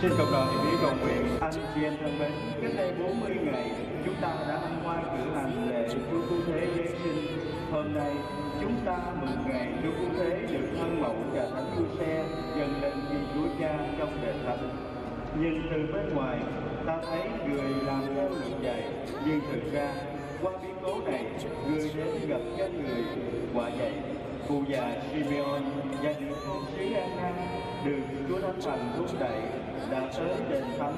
Xin cộng đoàn thì biết cầu nguyện anh chị em thân mến, cách đây 40 ngày chúng ta đã hân hoan cử hành lễ Chúa Cứu Thế Giáng sinh. Hôm nay chúng ta mừng ngày Chúa Cứu Thế được thân mẫu và thánh vua xe dần lên vì Chúa Cha trong đền thánh. Nhưng từ bên ngoài ta thấy người làm theo luật dạy, nhưng thực ra qua biến cố này người đến gặp các người quả vậy cụ già Simeon và những con sứ Anna được Chúa Thánh Thần thúc đẩy đã tới đền thánh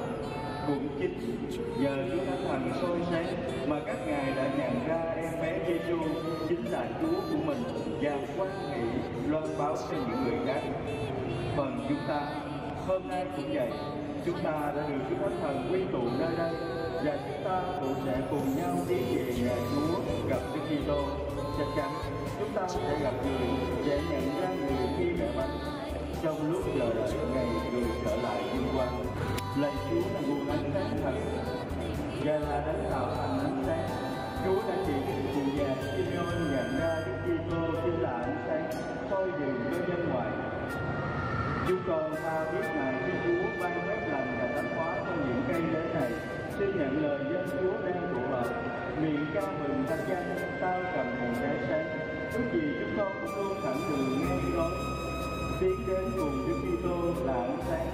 cũng chính nhờ Chúa Thánh Thần soi sáng mà các ngài đã nhận ra em bé Giêsu chính là Chúa của mình và quan nghị loan báo cho những người khác. Phần chúng ta hôm nay cũng vậy, chúng ta đã được Chúa Thánh Thần quy tụ nơi đây và chúng ta cũng sẽ cùng nhau đi về nhà Chúa gặp Đức Kitô. Chắc chắn chúng ta sẽ gặp người trong lúc chờ đợi ngày người trở lại vinh quang. Lạy Chúa là nguồn ánh sáng thật ngài là đấng tạo thành ánh sáng. Chúa đã chỉ nhà già Simeon nhận ra Đức Kitô chính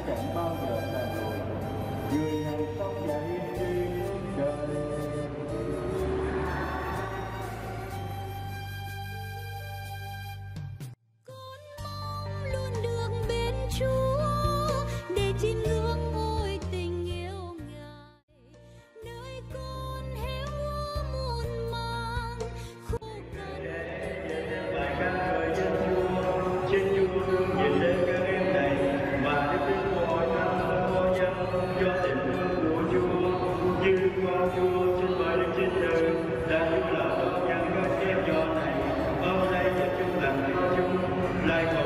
ánh sáng chẳng Chúa